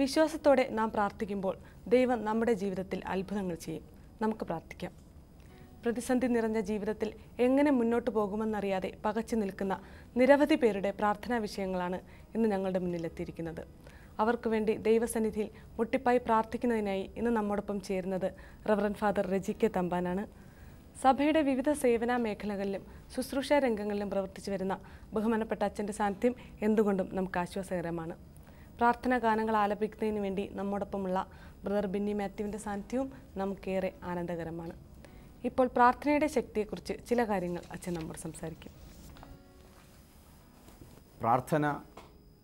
വിശ്വാസത്തോടെ നാം പ്രാർത്ഥിക്കുമ്പോൾ ദൈവം നമ്മുടെ ജീവിതത്തിൽ അത്ഭുതങ്ങൾ ചെയ്യും. നമുക്ക് പ്രാർത്ഥിക്കാം. പ്രതിസന്ധി നിറഞ്ഞ ജീവിതത്തിൽ എങ്ങനെ മുന്നോട്ട് പോകുമെന്നറിയാതെ പകച്ചു നിൽക്കുന്ന നിരവധി പേരുടെ പ്രാർത്ഥനാ വിഷയങ്ങളാണ് ഇന്ന് ഞങ്ങളുടെ മുന്നിലെത്തിയിരിക്കുന്നത് അവർക്ക് വേണ്ടി ദൈവസന്നിധിയിൽ മുട്ടിപ്പായി പ്രാർത്ഥിക്കുന്നതിനായി ഇന്ന് നമ്മോടൊപ്പം ചേരുന്നത് റവറൻ ഫാദർ റെജി കെ തമ്പാനാണ് സഭയുടെ വിവിധ സേവനാ മേഖലകളിലും ശുശ്രൂഷ രംഗങ്ങളിലും പ്രവർത്തിച്ചു വരുന്ന ബഹുമാനപ്പെട്ട അച്ഛന്റെ സാന്നിധ്യം എന്തുകൊണ്ടും നമുക്ക് ആശ്വാസകരമാണ്. പ്രാർത്ഥനാ ഗാനങ്ങൾ ആലപിക്കുന്നതിന് വേണ്ടി നമ്മോടൊപ്പമുള്ള ബ്രദർ ബിന്നി മാത്യുവിന്റെ സാന്നിധ്യവും നമുക്കേറെ ആനന്ദകരമാണ്. ഇപ്പോൾ പ്രാർത്ഥനയുടെ ശക്തിയെക്കുറിച്ച് ചില കാര്യങ്ങൾ അച്ഛൻ നമ്മോട് സംസാരിക്കും. പ്രാർത്ഥന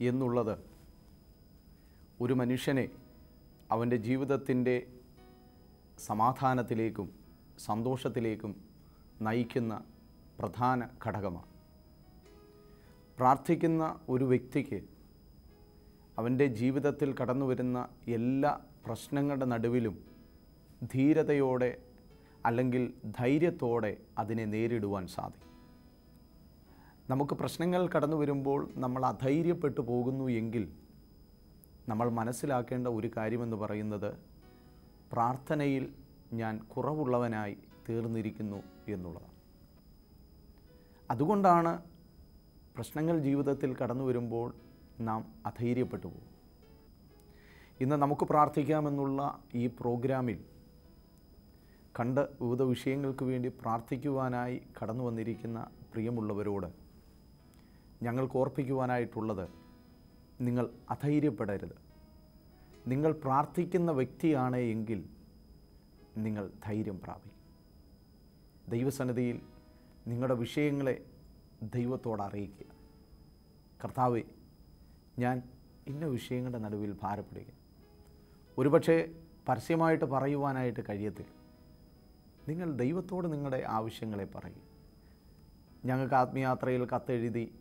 എന്നുള്ളത് ഒരു മനുഷ്യനെ അവന്റെ ജീവിതത്തിന്റെ സമാധാനത്തിലേക്കും സന്തോഷത്തിലേക്കും നയിക്കുന്ന പ്രധാന ഘടകമാണ്. പ്രാർത്ഥിക്കുന്ന ഒരു വ്യക്തിക്ക് അവന്റെ ജീവിതത്തിൽ കടന്നു വരുന്ന എല്ലാ പ്രശ്നങ്ങളുടെ നടുവിലും ധീരതയോടെ അല്ലെങ്കിൽ ധൈര്യത്തോടെ അതിനെ നേരിടുവാൻ സാധിക്കും. നമുക്ക് പ്രശ്നങ്ങൾ കടന്നു വരുമ്പോൾ നമ്മൾ അധൈര്യപ്പെട്ടു പോകുന്നു എങ്കിൽ നമ്മൾ മനസ്സിലാക്കേണ്ട ഒരു കാര്യമെന്ന് പറയുന്നത് പ്രാർത്ഥനയിൽ ഞാൻ കുറവുള്ളവനായി തീർന്നിരിക്കുന്നു എന്നുള്ളതാണ്. അതുകൊണ്ടാണ് പ്രശ്നങ്ങൾ ജീവിതത്തിൽ കടന്നു വരുമ്പോൾ നാം അധൈര്യപ്പെട്ടു പോകും. ഇന്ന് നമുക്ക് പ്രാർത്ഥിക്കാമെന്നുള്ള ഈ പ്രോഗ്രാമിൽ കണ്ട് വിവിധ വിഷയങ്ങൾക്ക് വേണ്ടി പ്രാർത്ഥിക്കുവാനായി കടന്നു വന്നിരിക്കുന്ന പ്രിയമുള്ളവരോട് ഞങ്ങൾക്ക് ഓർപ്പിക്കുവാനായിട്ടുള്ളത് നിങ്ങൾ അധൈര്യപ്പെടരുത്. നിങ്ങൾ പ്രാർത്ഥിക്കുന്ന വ്യക്തിയാണ് എങ്കിൽ നിങ്ങൾ ധൈര്യം പ്രാപിക്കും. ദൈവസന്നിധിയിൽ നിങ്ങളുടെ വിഷയങ്ങളെ ദൈവത്തോട് അറിയിക്കുക. കർത്താവെ ഞാൻ ഇന്ന വിഷയങ്ങളുടെ നടുവിൽ ഭാരപ്പെടുക ഒരുപക്ഷെ പരസ്യമായിട്ട് പറയുവാനായിട്ട് കഴിയത്തില്ല. നിങ്ങൾ ദൈവത്തോട് നിങ്ങളുടെ ആവശ്യങ്ങളെ പറയും. ഞങ്ങൾക്ക് ആത്മയാത്രയിൽ കത്തെഴുതി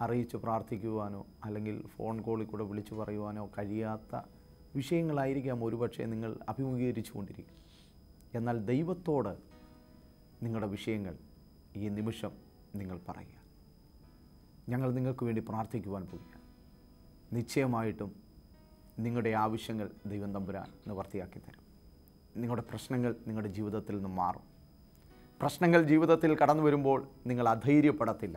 അറിയിച്ച് പ്രാർത്ഥിക്കുവാനോ അല്ലെങ്കിൽ ഫോൺ കോളിൽ കൂടെ വിളിച്ചു പറയുവാനോ കഴിയാത്ത വിഷയങ്ങളായിരിക്കാം ഒരുപക്ഷെ നിങ്ങൾ അഭിമുഖീകരിച്ചു കൊണ്ടിരിക്കും എന്നാൽ ദൈവത്തോട് നിങ്ങളുടെ വിഷയങ്ങൾ ഈ നിമിഷം നിങ്ങൾ പറയുക. ഞങ്ങൾ നിങ്ങൾക്ക് വേണ്ടി പ്രാർത്ഥിക്കുവാൻ പോവുക നിശ്ചയമായിട്ടും നിങ്ങളുടെ ആവശ്യങ്ങൾ ദൈവം തമ്പുരാൻ നിവർത്തിയാക്കി തരും. നിങ്ങളുടെ പ്രശ്നങ്ങൾ നിങ്ങളുടെ ജീവിതത്തിൽ നിന്ന് മാറും. പ്രശ്നങ്ങൾ ജീവിതത്തിൽ കടന്നു വരുമ്പോൾ നിങ്ങൾ അധൈര്യപ്പെടത്തില്ല.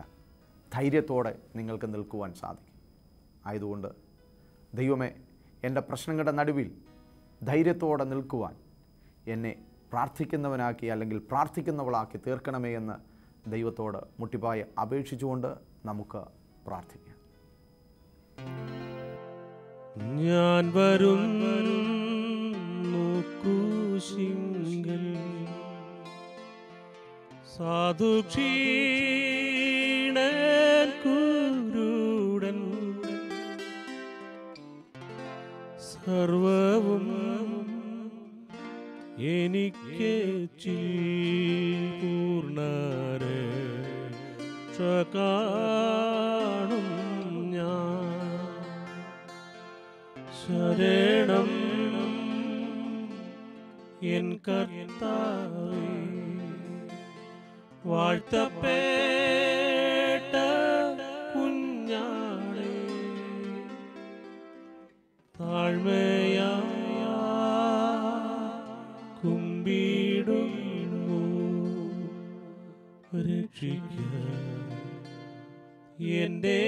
ധൈര്യത്തോടെ നിങ്ങൾക്ക് നിൽക്കുവാൻ സാധിക്കും. ആയതുകൊണ്ട് ദൈവമേ എന്റെ പ്രശ്നങ്ങളുടെ നടുവിൽ ധൈര്യത്തോടെ നിൽക്കുവാൻ എന്നെ പ്രാർത്ഥിക്കുന്നവനാക്കി അല്ലെങ്കിൽ പ്രാർത്ഥിക്കുന്നവളാക്കി തീർക്കണമേ എന്ന് ദൈവത്തോട് മുട്ടിപ്പായി അപേക്ഷിച്ചുകൊണ്ട് നമുക്ക് പ്രാർത്ഥിക്കാം. ഞാൻ വരും ക്രൂശിങ്കൽ സാധുക്ഷീണൻ കുരുടൻ. സർവവും എനിക്ക് പൂർണ കാണും ശരണം എൻ കർത്താവേ വാഴ്ത്തപ്പേട്ട കുഞ്ഞാടേ താഴ്മയാ കുമ്പിടുന്നു രക്ഷിക്ക. എന്റെ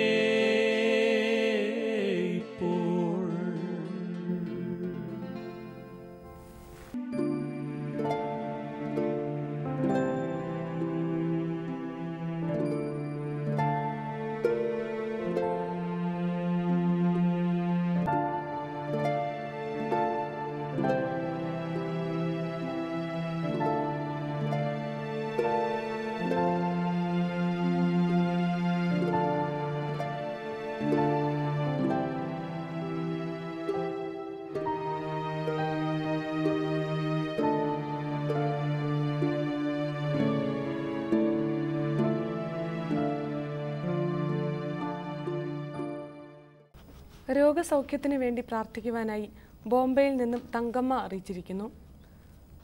രോഗസൗഖ്യത്തിന് വേണ്ടി പ്രാർത്ഥിക്കുവാനായി ബോംബെയിൽ നിന്നും തങ്കമ്മ അറിയിച്ചിരിക്കുന്നു.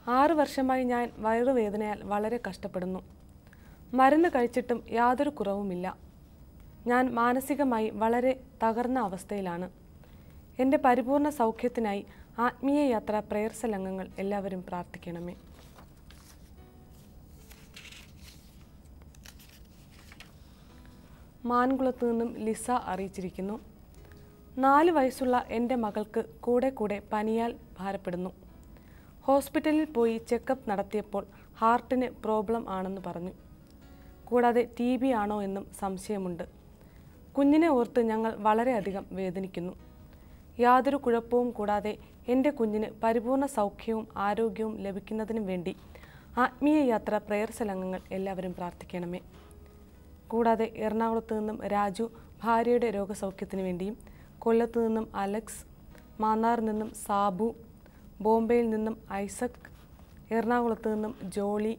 ആറു വർഷമായി ഞാൻ വയറുവേദനയാൽ വളരെ കഷ്ടപ്പെടുന്നു. മരുന്ന് കഴിച്ചിട്ടും യാതൊരു കുറവുമില്ല. ഞാൻ മാനസികമായി വളരെ തകർന്ന അവസ്ഥയിലാണ്. എന്റെ പരിപൂർണ സൗഖ്യത്തിനായി ആത്മീയ യാത്ര പ്രേയർ സെൽ എല്ലാവരും പ്രാർത്ഥിക്കണമേ. മാൻകുളത്ത് നിന്നും ലിസ അറിയിച്ചിരിക്കുന്നു. നാല് വയസ്സുള്ള എന്റെ മകൾക്ക് കൂടെ കൂടെ പനിയാൽ ഭാരപ്പെടുന്നു. ഹോസ്പിറ്റലിൽ പോയി ചെക്കപ്പ് നടത്തിയപ്പോൾ ഹാർട്ടിന് പ്രോബ്ലം ആണെന്ന് പറഞ്ഞു. കൂടാതെ ടി ബി ആണോ എന്നും സംശയമുണ്ട്. കുഞ്ഞിനെ ഓർത്ത് ഞങ്ങൾ വളരെയധികം വേദനിക്കുന്നു. യാതൊരു കുഴപ്പവും കൂടാതെ എന്റെ കുഞ്ഞിന് പരിപൂർണ സൗഖ്യവും ആരോഗ്യവും ലഭിക്കുന്നതിനും വേണ്ടി ആത്മീയ യാത്ര പ്രേയർ സലംഗങ്ങൾ എല്ലാവരും പ്രാർത്ഥിക്കണമേ. കൂടാതെ എറണാകുളത്ത് നിന്നും രാജു ഭാര്യയുടെ രോഗസൗഖ്യത്തിന് വേണ്ടിയും കൊല്ലത്ത് നിന്നും അലക്സ് മാന്നാറിൽ നിന്നും സാബു ബോംബെയിൽ നിന്നും ഐസക് എറണാകുളത്ത് നിന്നും ജോളി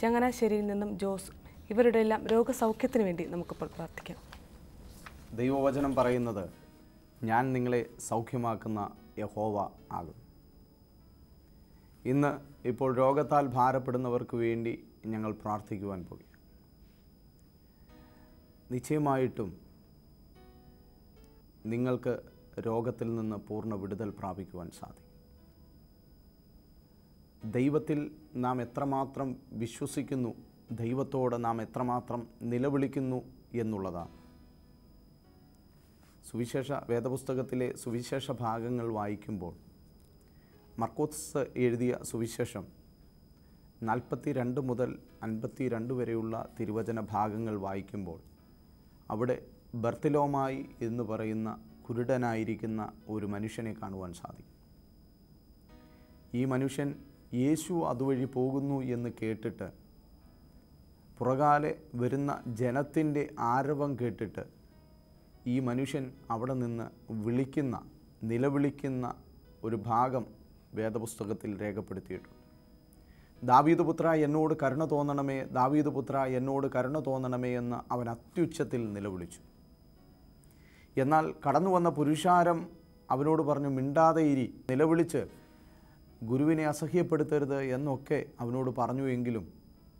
ചങ്ങനാശ്ശേരിയിൽ നിന്നും ജോസ്. ഇവരുടെ എല്ലാം രോഗസൗഖ്യത്തിന് വേണ്ടി നമുക്കിപ്പോൾ പ്രാർത്ഥിക്കാം. ദൈവവചനം പറയുന്നത് ഞാൻ നിങ്ങളെ സൗഖ്യമാക്കുന്ന യഹോവ ആകും ഇന്ന് ഇപ്പോൾ രോഗത്താൽ ഭാരപ്പെടുന്നവർക്ക് വേണ്ടി ഞങ്ങൾ പ്രാർത്ഥിക്കുവാൻ പോകുക നിശ്ചയമായിട്ടും നിങ്ങൾക്ക് രോഗത്തിൽ നിന്ന് പൂർണ വിടുതൽ പ്രാപിക്കുവാൻ സാധിക്കും. ദൈവത്തിൽ നാം എത്രമാത്രം വിശ്വസിക്കുന്നു ദൈവത്തോട് നാം എത്രമാത്രം നിലവിളിക്കുന്നു എന്നുള്ളതാണ്. സുവിശേഷ വേദപുസ്തകത്തിലെ സുവിശേഷ ഭാഗങ്ങൾ വായിക്കുമ്പോൾ മർക്കോത്സ് എഴുതിയ സുവിശേഷം നാൽപ്പത്തി രണ്ട് മുതൽ അൻപത്തി രണ്ട് വരെയുള്ള തിരുവചന ഭാഗങ്ങൾ വായിക്കുമ്പോൾ അവിടെ ബർത്തിലോമായി എന്ന് പറയുന്ന കുരുടനായിരിക്കുന്ന ഒരു മനുഷ്യനെ കാണുവാൻ സാധിക്കും. ഈ മനുഷ്യൻ യേശു അതുവഴി പോകുന്നു എന്ന് കേട്ടിട്ട് പുറകാലെ വരുന്ന ജനത്തിന്റെ ആരവം കേട്ടിട്ട് ഈ മനുഷ്യൻ അവിടെ നിന്ന് വിളിക്കുന്ന നിലവിളിക്കുന്ന ഒരു ഭാഗം വേദപുസ്തകത്തിൽ രേഖപ്പെടുത്തിയിട്ടുണ്ട്. ദാവീദ് പുത്ര എന്നോട് കരുണ തോന്നണമേ ദാവീദ് പുത്ര എന്നോട് കരുണ തോന്നണമേ എന്ന് അവൻ അത്യുച്ചത്തിൽ നിലവിളിച്ചു. എന്നാൽ കടന്നു വന്ന പുരുഷാരം അവനോട് പറഞ്ഞു മിണ്ടാതെ ഇരി നിലവിളിച്ച് ഗുരുവിനെ അസഹ്യപ്പെടുത്തരുത് എന്നൊക്കെ അവനോട് പറഞ്ഞു എങ്കിലും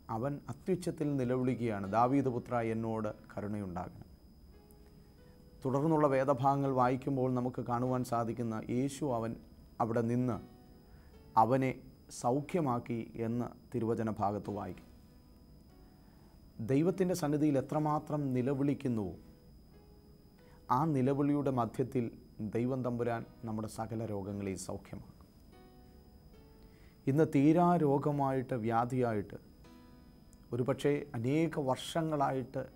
അവൻ അത്യുച്ചത്തിൽ നിലവിളിക്കുകയാണ് ദാവീദ് പുത്ര എന്നോട് കരുണയുണ്ടാകണം. തുടർന്നുള്ള വേദഭാഗങ്ങൾ വായിക്കുമ്പോൾ നമുക്ക് കാണുവാൻ സാധിക്കുന്ന യേശു അവൻ അവിടെ നിന്ന് അവനെ സൗഖ്യമാക്കി എന്ന് തിരുവചന ഭാഗത്ത് വായിക്കും. ദൈവത്തിന്റെ സന്നിധിയിൽ എത്രമാത്രം നിലവിളിക്കുന്നുവോ ആ നിലവിളിയുടെ മധ്യത്തിൽ ദൈവം തമ്പുരാൻ നമ്മുടെ സകല രോഗങ്ങളെയും സൗഖ്യമാക്കും. ഇന്ന് തീരാ രോഗമായിട്ട് വ്യാധിയായിട്ട് ഒരുപക്ഷെ അനേക വർഷങ്ങളായിട്ട്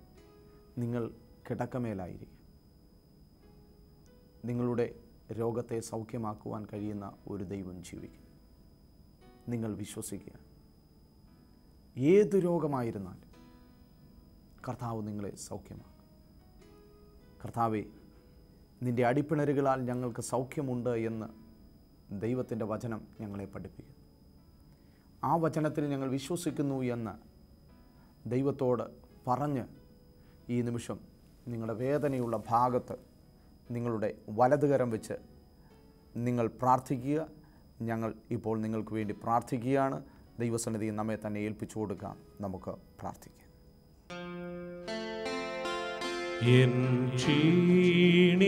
നിങ്ങൾ കിടക്കമേലായിരിക്കും. നിങ്ങളുടെ രോഗത്തെ സൗഖ്യമാക്കുവാൻ കഴിയുന്ന ഒരു ദൈവം ജീവിക്കും. നിങ്ങൾ വിശ്വസിക്കുക. ഏത് രോഗമായിരുന്നാലും കർത്താവ് നിങ്ങളെ സൗഖ്യമാക്കും. കർത്താവെ നിന്റെ അടിപ്പിണരുകളാൽ ഞങ്ങൾക്ക് സൗഖ്യമുണ്ട് എന്ന് ദൈവത്തിന്റെ വചനം ഞങ്ങളെ പഠിപ്പിക്കുന്നു. ആ വചനത്തിൽ ഞങ്ങൾ വിശ്വസിക്കുന്നു എന്ന് ദൈവത്തോട് പറഞ്ഞ് ഈ നിമിഷം നിങ്ങളുടെ വേദനയുള്ള ഭാഗത്ത് നിങ്ങളുടെ വലതുകരം വെച്ച് നിങ്ങൾ പ്രാർത്ഥിക്കുക. ഞങ്ങൾ ഇപ്പോൾ നിങ്ങൾക്ക് വേണ്ടി പ്രാർത്ഥിക്കുകയാണ്. ദൈവസന്നിധി നമ്മെ തന്നെ ഏൽപ്പിച്ചു കൊടുക്കാം. നമുക്ക് പ്രാർത്ഥിക്കാം. in China.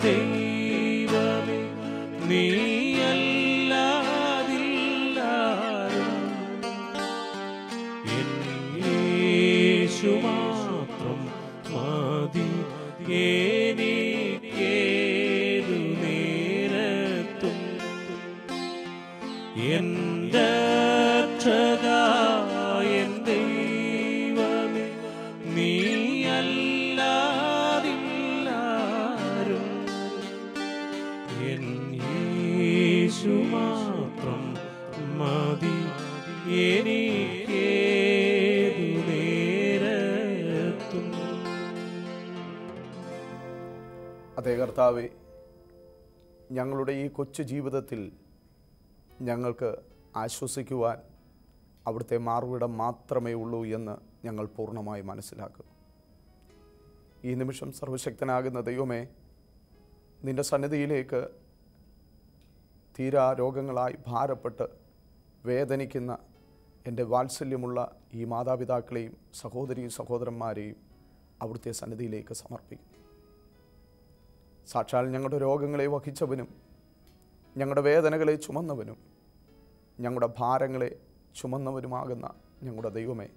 day. അതേ കർത്താവെ ഞങ്ങളുടെ ഈ കൊച്ചു ജീവിതത്തിൽ ഞങ്ങൾക്ക് ആശ്വസിക്കുവാൻ അവിടുത്തെ മാർവിടം മാത്രമേ ഉള്ളൂ എന്ന് ഞങ്ങൾ പൂർണമായി മനസ്സിലാക്കുന്നു ഈ നിമിഷം സർവശക്തനാകുന്ന ദൈവമേ നിന്റെ സന്നിധിയിലേക്ക് തീരാ രോഗങ്ങളായി ഭാരപ്പെട്ട് വേദനിക്കുന്ന എന്റെ വാത്സല്യമുള്ള ഈ മാതാപിതാക്കളെയും സഹോദരി സഹോദരന്മാരെയും അവിടുത്തെ സന്നിധിയിലേക്ക് സമർപ്പിക്കും സാക്ഷാൽ ഞങ്ങളുടെ രോഗങ്ങളെ വഹിച്ചവനും ഞങ്ങളുടെ വേദനകളെ ചുമന്നവനും ഞങ്ങളുടെ ഭാരങ്ങളെ ചുമന്നവരുമാകുന്ന ഞങ്ങളുടെ ദൈവമേ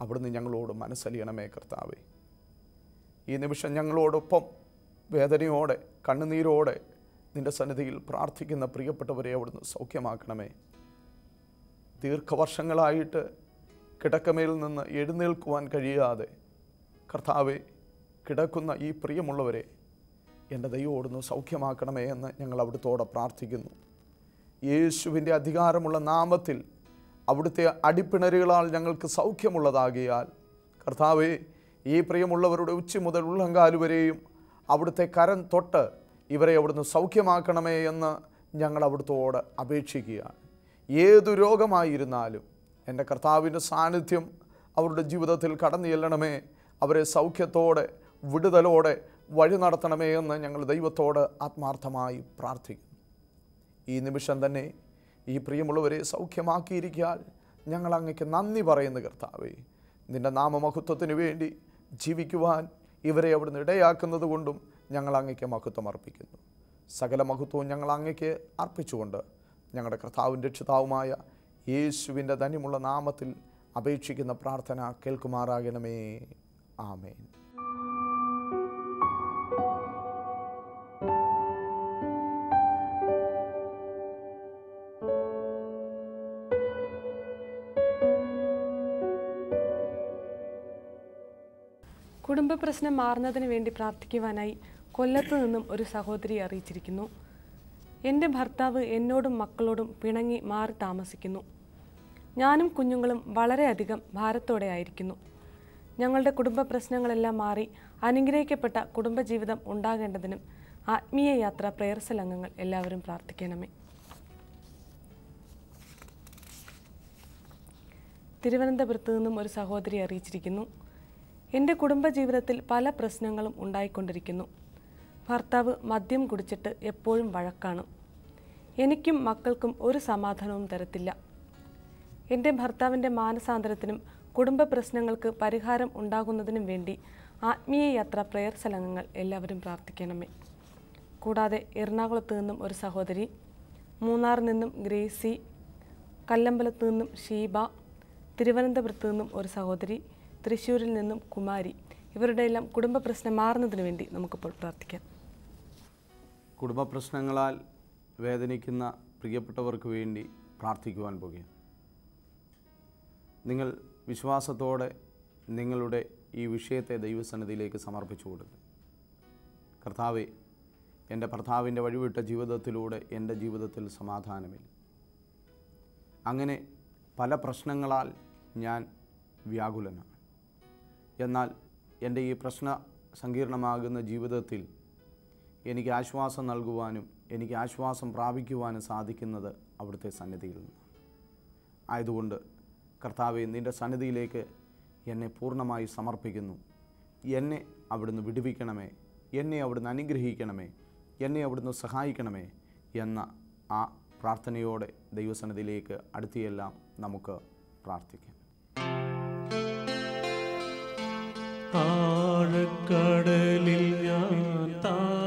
അവിടുന്ന് ഞങ്ങളോട് മനസ്സലിയണമേ കർത്താവേ. ഈ നിമിഷം ഞങ്ങളോടൊപ്പം വേദനയോടെ കണ്ണുനീരോടെ നിന്റെ സന്നിധിയിൽ പ്രാർത്ഥിക്കുന്ന പ്രിയപ്പെട്ടവരെ അവിടുന്ന് സൗഖ്യമാക്കണമേ. ദീർഘവർഷങ്ങളായിട്ട് കിടക്കമേൽ നിന്ന് എഴുന്നേൽക്കുവാൻ കഴിയാതെ കർത്താവെ കിടക്കുന്ന ഈ പ്രിയമുള്ളവരെ എന്റെ ദൈവമോടുന്ന് സൗഖ്യമാക്കണമേ എന്ന് ഞങ്ങൾ അവിടുത്തോടെ പ്രാർത്ഥിക്കുന്നു. യേശുവിന്റെ അധികാരമുള്ള നാമത്തിൽ അവിടുത്തെ അടിപ്പിണരുകളാൽ ഞങ്ങൾക്ക് സൗഖ്യമുള്ളതാകിയാൽ കർത്താവെ ഈ പ്രിയമുള്ളവരുടെ ഉച്ച മുതൽ ഉള്ളങ്കാൽ വരെയും അവിടുത്തെ കരം തൊട്ട് ഇവരെ അവിടുന്ന് സൗഖ്യമാക്കണമേ എന്ന് ഞങ്ങൾ അവിടുത്തോട് അപേക്ഷിക്കുകയാണ്. ഏതു രോഗമായിരുന്നാലും എന്റെ കർത്താവിന്റെ സാന്നിധ്യം അവരുടെ ജീവിതത്തിൽ കടന്നു ചെല്ലണമേ അവരെ സൗഖ്യത്തോടെ വിടുതലോടെ വഴി നടത്തണമേ എന്ന് ഞങ്ങൾ ദൈവത്തോട് ആത്മാർത്ഥമായി പ്രാർത്ഥിക്കുന്നു. ഈ നിമിഷം തന്നെ ഈ പ്രിയമുള്ളവരെ സൗഖ്യമാക്കിയിരിക്കാൻ ഞങ്ങൾ അങ്ങക്ക് നന്ദി പറയുന്നു കർത്താവേ. നിന്റെ നാമമഹത്വത്തിന് വേണ്ടി ജീവിക്കുവാൻ ഇവരെ അവിടുന്ന് ഇടയാക്കുന്നത് കൊണ്ടും ഞങ്ങൾ അങ്ങയ്ക്ക് മഹത്വം അർപ്പിക്കുന്നു. സകല മഹത്വവും ഞങ്ങൾ അങ്ങയ്ക്ക് അർപ്പിച്ചുകൊണ്ട് ഞങ്ങളുടെ കർത്താവും രക്ഷിതാവുമായ യേശുവിന്റെ ധന്യമുള്ള നാമത്തിൽ അപേക്ഷിക്കുന്ന പ്രാർത്ഥന കേൾക്കുമാറാകണമേ. ആമേൻ. കുടുംബ പ്രശ്നം മാറുന്നതിന് വേണ്ടി പ്രാർത്ഥിക്കുവാനായി കൊല്ലത്തു നിന്നും ഒരു സഹോദരി അറിയിച്ചിരിക്കുന്നു. എന്റെ ഭർത്താവ് എന്നോടും മക്കളോടും പിണങ്ങി മാറി താമസിക്കുന്നു. ഞാനും കുഞ്ഞുങ്ങളും വളരെയധികം ഭാരത്തോടെ ആയിരിക്കുന്നു. ഞങ്ങളുടെ കുടുംബ പ്രശ്നങ്ങളെല്ലാം മാറി അനുഗ്രഹിക്കപ്പെട്ട കുടുംബജീവിതം ഉണ്ടാകേണ്ടതിനും ആത്മീയ യാത്ര പ്രേയർസലംഗങ്ങൾ എല്ലാവരും പ്രാർത്ഥിക്കണമേ. തിരുവനന്തപുരത്ത് നിന്നും ഒരു സഹോദരി അറിയിച്ചിരിക്കുന്നു. എന്റെ കുടുംബജീവിതത്തിൽ പല പ്രശ്നങ്ങളും ഉണ്ടായിക്കൊണ്ടിരിക്കുന്നു. ഭർത്താവ് മദ്യം കുടിച്ചിട്ട് എപ്പോഴും വഴക്കാണ്. എനിക്കും മക്കൾക്കും ഒരു സമാധാനവും തരത്തില്ല. എന്റെ ഭർത്താവിന്റെ മാനസാന്തരത്തിനും കുടുംബ പ്രശ്നങ്ങൾക്ക് പരിഹാരം ഉണ്ടാകുന്നതിനും വേണ്ടി ആത്മീയ യാത്ര പ്രയർ സലംഗങ്ങൾ എല്ലാവരും പ്രാർത്ഥിക്കണമേ. കൂടാതെ എറണാകുളത്ത് നിന്നും ഒരു സഹോദരി മൂന്നാറിൽ നിന്നും ഗ്രേസി കല്ലമ്പലത്ത് നിന്നും ഷീബ തിരുവനന്തപുരത്ത് നിന്നും ഒരു സഹോദരി തൃശ്ശൂരിൽ നിന്നും കുമാരി. ഇവരുടെ എല്ലാം കുടുംബ പ്രശ്നം മാറുന്നതിന് വേണ്ടി നമുക്കിപ്പോൾ പ്രാർത്ഥിക്കാം. കുടുംബ പ്രശ്നങ്ങളാൽ വേദനിക്കുന്ന പ്രിയപ്പെട്ടവർക്ക് വേണ്ടി പ്രാർത്ഥിക്കുവാൻ പോകുകയാണ് നിങ്ങൾ വിശ്വാസത്തോടെ നിങ്ങളുടെ ഈ വിഷയത്തെ ദൈവസന്നിധിയിലേക്ക് സമർപ്പിച്ചു കൊടുക്കും കർത്താവെ എന്റെ ഭർത്താവിന്റെ വഴിവിട്ട ജീവിതത്തിലൂടെ എന്റെ ജീവിതത്തിൽ സമാധാനമില്ല. അങ്ങനെ പല പ്രശ്നങ്ങളാൽ ഞാൻ വ്യാകുലനാണ്. എന്നാൽ എന്റെ ഈ പ്രശ്ന സങ്കീർണമാകുന്ന ജീവിതത്തിൽ എനിക്ക് ആശ്വാസം നൽകുവാനും എനിക്ക് ആശ്വാസം പ്രാപിക്കുവാനും സാധിക്കുന്നത് അവിടുത്തെ സന്നിധിയിൽ നിന്ന് ആയതുകൊണ്ട് കർത്താവെ നിന്റെ സന്നിധിയിലേക്ക് എന്നെ പൂർണമായി സമർപ്പിക്കുന്നു. എന്നെ അവിടുന്ന് വിടുവിക്കണമേ. എന്നെ അവിടുന്ന് അനുഗ്രഹിക്കണമേ. എന്നെ അവിടുന്ന് സഹായിക്കണമേ എന്ന ആ പ്രാർത്ഥനയോടെ ദൈവസന്നിധിയിലേക്ക് അടുത്തിയെല്ലാം നമുക്ക് പ്രാർത്ഥിക്കാം. ആഴക്കടലിൽ ഞാൻ താഴാതെ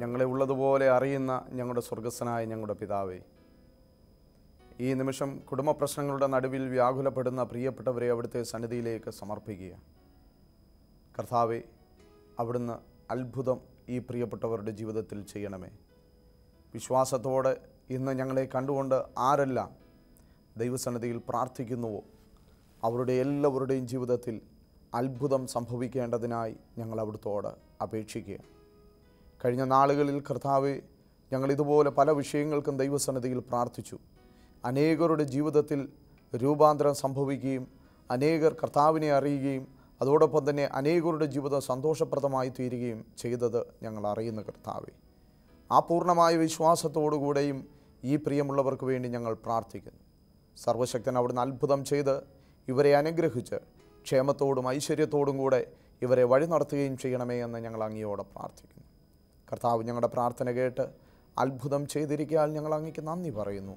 ഞങ്ങളെ ഉള്ളതുപോലെ അറിയുന്ന ഞങ്ങളുടെ സ്വർഗസ്സനായ ഞങ്ങളുടെ പിതാവേ ഈ നിമിഷം കുടുംബ പ്രശ്നങ്ങളുടെ നടുവിൽ വ്യാകുലപ്പെടുന്ന പ്രിയപ്പെട്ടവരെ അവിടുത്തെ സന്നിധിയിലേക്ക് സമർപ്പിക്കുക. കർത്താവെ അവിടുന്ന് അത്ഭുതം ഈ പ്രിയപ്പെട്ടവരുടെ ജീവിതത്തിൽ ചെയ്യണമേ. വിശ്വാസത്തോടെ ഇന്ന് ഞങ്ങളെ കണ്ടുകൊണ്ട് ആരെല്ലാം ദൈവസന്നിധിയിൽ പ്രാർത്ഥിക്കുന്നുവോ അവരുടെ എല്ലാവരുടെയും ജീവിതത്തിൽ അത്ഭുതം സംഭവിക്കേണ്ടതിനായി ഞങ്ങൾ അവിടുത്തോട് അപേക്ഷിക്കുക. കഴിഞ്ഞ നാളുകളിൽ കർത്താവ് ഞങ്ങൾ ഇതുപോലെ പല വിഷയങ്ങൾക്കും ദൈവസന്നിധിയിൽ പ്രാർത്ഥിച്ചു. അനേകരുടെ ജീവിതത്തിൽ രൂപാന്തരം സംഭവിക്കുകയും അനേകർ കർത്താവിനെ അറിയുകയും അതോടൊപ്പം തന്നെ അനേകരുടെ ജീവിതം സന്തോഷപ്രദമായി തീരുകയും ചെയ്തത് ഞങ്ങൾ അറിയുന്ന കർത്താവെ. ആ പൂർണമായ വിശ്വാസത്തോടുകൂടെയും ഈ പ്രിയമുള്ളവർക്ക് വേണ്ടി ഞങ്ങൾ പ്രാർത്ഥിക്കുന്നു. സർവശക്തൻ അവിടുന്ന് അത്ഭുതം ചെയ്ത് ഇവരെ അനുഗ്രഹിച്ച് ക്ഷേമത്തോടും ഐശ്വര്യത്തോടും കൂടെ ഇവരെ വഴി നടത്തുകയും ചെയ്യണമേ എന്ന് ഞങ്ങൾ അങ്ങയോടെ പ്രാർത്ഥിക്കുന്നു. കർത്താവ് ഞങ്ങളുടെ പ്രാർത്ഥന കേട്ട് അത്ഭുതം ചെയ്തിരിക്കാൻ ഞങ്ങൾ അങ്ങയ്ക്ക് നന്ദി പറയുന്നു.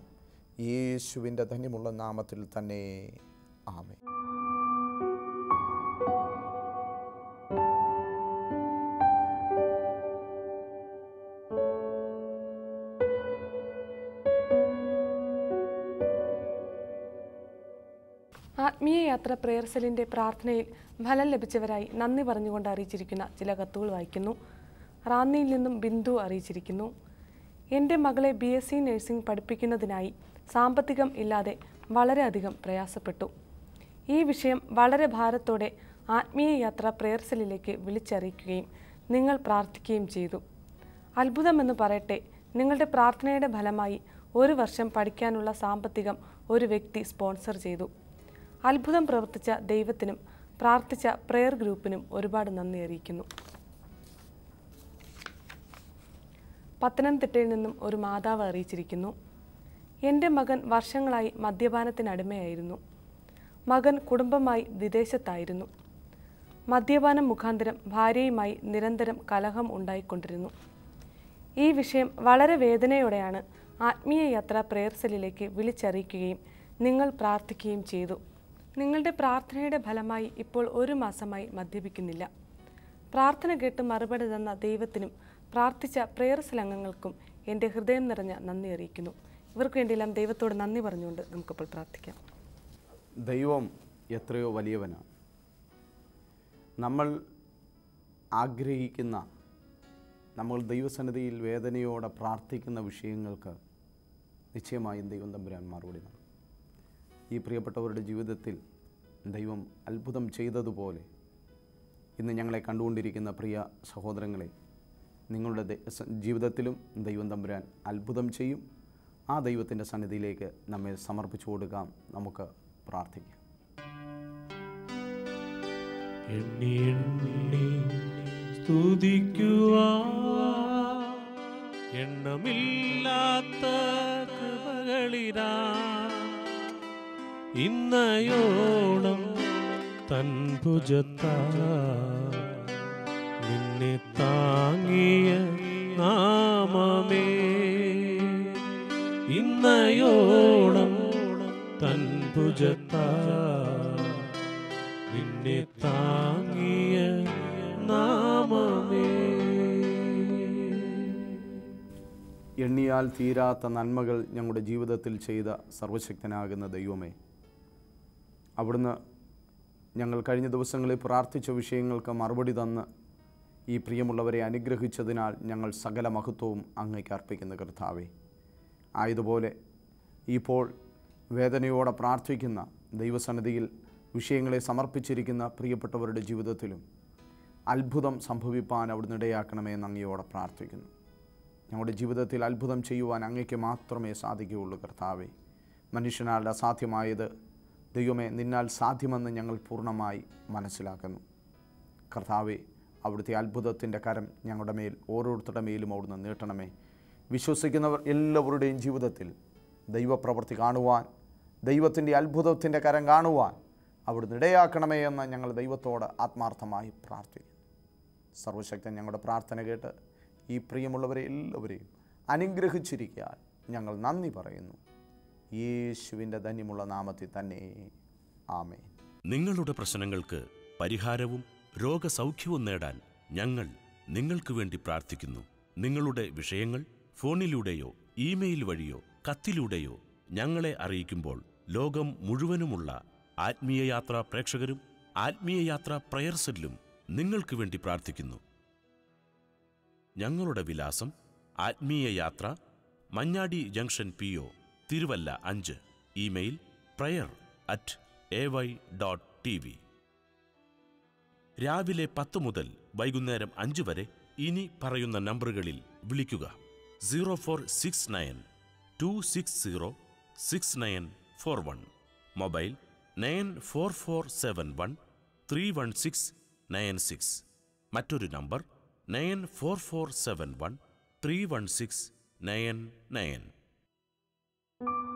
യേശുവിന്റെ ധന്യമുള്ള നാമത്തിൽ തന്നെ. ആമേ ആത്മീയ യാത്ര പ്രാർത്ഥനയിൽ ഫലം ലഭിച്ചവരായി നന്ദി പറഞ്ഞുകൊണ്ട് അറിയിച്ചിരിക്കുന്ന ചില കത്തുകൾ വായിക്കുന്നു. റാന്നിയിൽ നിന്നും ബിന്ദു അറിയിച്ചിരിക്കുന്നു. എന്റെ മകളെ ബി എസ് സി നഴ്സിംഗ് പഠിപ്പിക്കുന്നതിനായി സാമ്പത്തികം ഇല്ലാതെ വളരെയധികം പ്രയാസപ്പെട്ടു. ഈ വിഷയം വളരെ ഭാരത്തോടെ ആത്മീയ യാത്ര പ്രേയർ വിളിച്ചറിയിക്കുകയും നിങ്ങൾ പ്രാർത്ഥിക്കുകയും ചെയ്തു. അത്ഭുതമെന്ന് പറയട്ടെ നിങ്ങളുടെ പ്രാർത്ഥനയുടെ ഫലമായി ഒരു വർഷം പഠിക്കാനുള്ള സാമ്പത്തികം ഒരു വ്യക്തി സ്പോൺസർ ചെയ്തു. അത്ഭുതം പ്രവർത്തിച്ച ദൈവത്തിനും പ്രാർത്ഥിച്ച പ്രെയർ ഗ്രൂപ്പിനും ഒരുപാട് നന്ദി അറിയിക്കുന്നു. പത്തനംതിട്ടയിൽ നിന്നും ഒരു മാതാവ് അറിയിച്ചിരിക്കുന്നു. എന്റെ മകൻ വർഷങ്ങളായി മദ്യപാനത്തിനടിമയായിരുന്നു മകൻ കുടുംബമായി വിദേശത്തായിരുന്നു. മദ്യപാനം മുഖാന്തരം ഭാര്യയുമായി നിരന്തരം കലഹം ഉണ്ടായിക്കൊണ്ടിരുന്നു. ഈ വിഷയം വളരെ വേദനയോടെയാണ് ആത്മീയ യാത്ര പ്രേയർ സെല്ലിലേക്ക് വിളിച്ചറിയിക്കുകയും നിങ്ങൾ പ്രാർത്ഥിക്കുകയും ചെയ്തു. നിങ്ങളുടെ പ്രാർത്ഥനയുടെ ഫലമായി ഇപ്പോൾ ഒരു മാസമായി മദ്യപിക്കുന്നില്ല. പ്രാർത്ഥന കേട്ട് മറുപടി തന്ന ദൈവത്തിനും പ്രാർത്ഥിച്ച പ്രേയർ എന്റെ ഹൃദയം നിറഞ്ഞ നന്ദി അറിയിക്കുന്നു. ഇവർക്ക് വേണ്ടിയെല്ലാം ദൈവത്തോട് നന്ദി പറഞ്ഞുകൊണ്ട് നമുക്കിപ്പോൾ പ്രാർത്ഥിക്കാം. ദൈവം എത്രയോ വലിയവനാണ്. നമ്മൾ ആഗ്രഹിക്കുന്ന നമ്മൾ ദൈവസന്നിധിയിൽ വേദനയോടെ പ്രാർത്ഥിക്കുന്ന വിഷയങ്ങൾക്ക് നിശ്ചയമായും ദൈവം തമ്പുരാൻ മറുപടി നൽകും ഈ പ്രിയപ്പെട്ടവരുടെ ജീവിതത്തിൽ ദൈവം അത്ഭുതം ചെയ്തതുപോലെ ഇന്ന് ഞങ്ങളെ കണ്ടുകൊണ്ടിരിക്കുന്ന പ്രിയ സഹോദരങ്ങളെ നിങ്ങളുടെ ജീവിതത്തിലും ദൈവം തമ്പുരാൻ അത്ഭുതം ചെയ്യും. ആ ദൈവത്തിന്റെ സന്നിധിയിലേക്ക് നമ്മെ സമർപ്പിച്ചു കൊടുക്കാം. നമുക്ക് പ്രാർത്ഥിക്കാം. എണ്ണി എണ്ണി എണ്ണമില്ലാത്ത കൃപകളിരാ ഇന്നയോളം തൻ ഭുജത്താ നിന്നെ താങ്ങിയ നാമമേ. ഇന്നയോണം തൻ ഭുജത്താ നിന്നെ താങ്ങിയ നാമമേ. എണ്ണിയാൽ തീരാത്ത നന്മകൾ ഞങ്ങളുടെ ജീവിതത്തിൽ ചെയ്ത സർവശക്തനാകുന്ന ദൈവമേ. അവിടുന്ന് ഞങ്ങൾ കഴിഞ്ഞ ദിവസങ്ങളിൽ പ്രാർത്ഥിച്ച വിഷയങ്ങൾക്ക് മറുപടി തന്ന് ഈ പ്രിയമുള്ളവരെ അനുഗ്രഹിച്ചതിനാൽ ഞങ്ങൾ സകല മഹത്വവും അങ്ങേക്ക് അർപ്പിക്കുന്ന കർത്താവേ. ആയതുപോലെ ഇപ്പോൾ വേദനയോടെ പ്രാർത്ഥിക്കുന്ന ദൈവസന്നിധിയിൽ വിഷയങ്ങളെ സമർപ്പിച്ചിരിക്കുന്ന പ്രിയപ്പെട്ടവരുടെ ജീവിതത്തിലും അത്ഭുതം സംഭവിപ്പാൻ അവിടുന്ന് ഇടയാക്കണമേ എന്ന് അങ്ങയോടെ പ്രാർത്ഥിക്കുന്നു. ഞങ്ങളുടെ ജീവിതത്തിൽ അത്ഭുതം ചെയ്യുവാൻ അങ്ങയ്ക്ക് മാത്രമേ സാധിക്കുകയുള്ളൂ കർത്താവെ. മനുഷ്യനാൽ അസാധ്യമായത് ദൈവമേ നിന്നാൽ സാധ്യമെന്ന് ഞങ്ങൾ പൂർണമായി മനസ്സിലാക്കുന്നു. കർത്താവെ അവിടുത്തെ അത്ഭുതത്തിന്റെ കരം ഞങ്ങളുടെ മേൽ ഓരോരുത്തരുടെ മേലും അവിടുന്ന് നീട്ടണമേ. വിശ്വസിക്കുന്നവർ എല്ലാവരുടെയും ജീവിതത്തിൽ ദൈവപ്രവൃത്തി കാണുവാൻ ദൈവത്തിന്റെ അത്ഭുതത്തിന്റെ കരം കാണുവാൻ അവിടുന്ന് ഇടയാക്കണമേ എന്ന് ഞങ്ങൾ ദൈവത്തോട് ആത്മാർത്ഥമായി പ്രാർത്ഥിക്കുന്നു. സർവശക്തൻ ഞങ്ങളുടെ പ്രാർത്ഥന കേട്ട് ഈ പ്രിയമുള്ളവരെ എല്ലാവരെയും അനുഗ്രഹിച്ചിരിക്കാൻ ഞങ്ങൾ നന്ദി പറയുന്നു. യേശുവിന്റെ ധന്യമുള്ള നാമത്തിൽ തന്നെ. ആമേ നിങ്ങളുടെ പ്രശ്നങ്ങൾക്ക് പരിഹാരവും രോഗസൗഖ്യവും നേടാൻ ഞങ്ങൾ നിങ്ങൾക്ക് വേണ്ടി പ്രാർത്ഥിക്കുന്നു. നിങ്ങളുടെ വിഷയങ്ങൾ ഫോണിലൂടെയോ ഇമെയിൽ വഴിയോ കത്തിലൂടെയോ ഞങ്ങളെ അറിയിക്കുമ്പോൾ ലോകം മുഴുവനുമുള്ള ആത്മീയ യാത്രാ പ്രേക്ഷകരും ആത്മീയ യാത്രാ പ്രയർ സെല്ലും നിങ്ങൾക്ക് വേണ്ടി പ്രാർത്ഥിക്കുന്നു. ഞങ്ങളുടെ വിലാസം Athmeeyayathra Manjadi junction P O Thiruvalla അഞ്ച്. Email prayer at A Y dot T V. രാവിലെ പത്ത് മുതൽ വൈകുന്നേരം അഞ്ച് വരെ ഇനി പറയുന്ന നമ്പറുകളിൽ വിളിക്കുക. Zero four six nine two six zero six nine four one. Mobile nine four four seven one three one six nine six. മറ്റൊരു number nine four four seven one three one six nine nine. you